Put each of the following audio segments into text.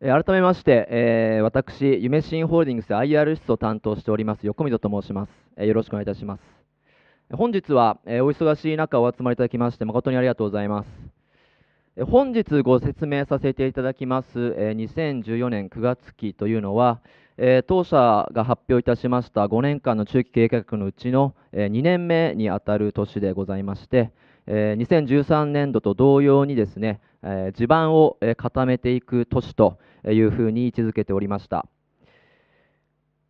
えー改めまして、えー私、夢新ホールディングス IR 室を担当しております横溝と申します、えーよろしくお願いいたします。本日は、えーお忙しい中お集まりいただきまして誠にありがとうございます。えー本日ご説明させていただきます、えー2014年9月期というのは、えー当社が発表いたしました5年間の中期経営計画のうちの、え2年目にあたる年でございまして、え2013年度と同様にですね、え地盤を固めていく年というふうに位置づけておりました。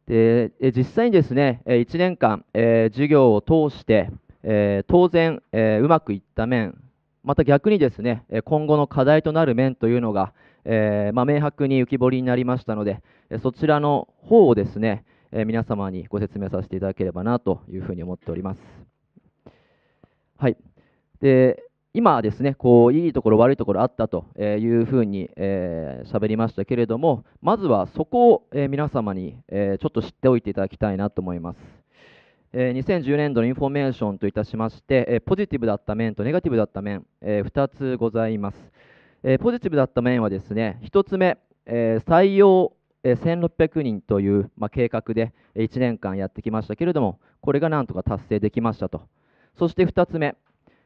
で実際にですね、1年間、え授業を通して、え当然、えうまくいった面、また逆にですね、今後の課題となる面というのが、えまあ、明白に浮き彫りになりましたので、そちらの方をですね、皆様にご説明させていただければなというふうに思っております。はい。で、今ですね、こう、いいところ、悪いところあったというふうに、えー、喋りましたけれども、まずはそこを、えー皆様に、えーちょっと知っておいていただきたいなと思います。えー2010年度のインフォメーションといたしまして、えーポジティブだった面とネガティブだった面、え2つございます。えーポジティブだった面はですね、1つ目、えー採用えー1600人という、まあ、計画で1年間やってきましたけれども、これがなんとか達成できましたと。そして2つ目、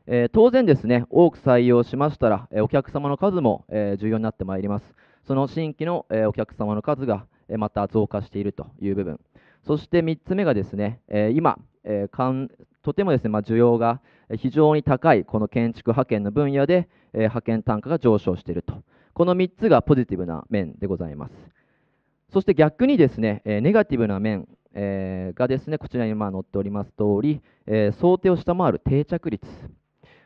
えー当然ですね、多く採用しましたら、えお客様の数も、え重要になってまいります。その新規の、えお客様の数が、えまた増加しているという部分。そして3つ目がですね、え今、えとてもですね、まあ、需要が非常に高いこの建築派遣の分野で、え派遣単価が上昇していると。この3つがポジティブな面でございます。そして逆にですね、えネガティブな面、えがですね、こちらにま載っております通り、え想定を下回る定着率。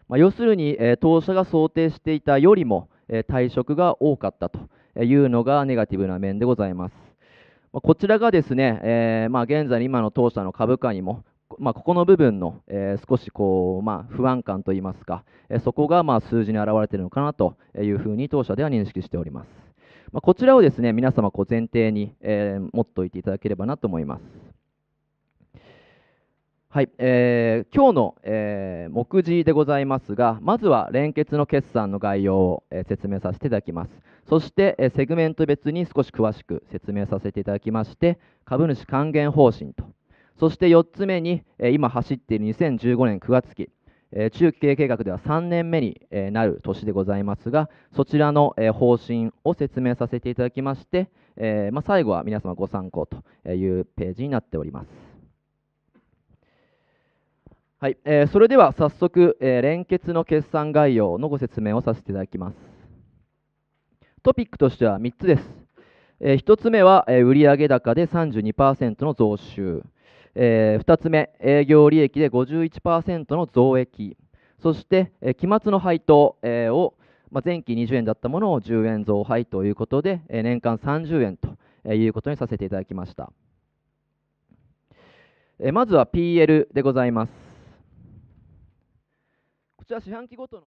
まあ、要するに、えー当社が想定していたよりも、えー退職が多かったというのがネガティブな面でございます。まあこちらがですね、えーまあ、現在の今の当社の株価にも、まあ、ここの部分の、えー少しこう、まあ、不安感といいますか、えーそこがまあ数字に表れているのかなというふうに当社では認識しております。まあ、こちらをですね、皆様こう前提に、えー持っておいていただければなと思います。はい、えー今日の、えー目次でございますが、まずは連結の決算の概要を、えー説明させていただきます。そして、えーセグメント別に少し詳しく説明させていただきまして、株主還元方針と、そして4つ目に、えー今走っている2015年9月期、えー中期経営計画では3年目に、えーなる年でございますが、そちらの、えー方針を説明させていただきまして、えーまあ、最後は皆様ご参考というページになっております。はい、えーそれでは早速、えー連結の決算概要のご説明をさせていただきます。トピックとしては3つです。え1つ目は、えー売上高で32%の増収。え2つ目、営業利益で51%の増益。そして、えー期末の配当、えーを、まあ、前期20円だったものを10円増配ということで、えー年間30円ということにさせていただきました。えーまずは PL でございます。ちら四半期ごとの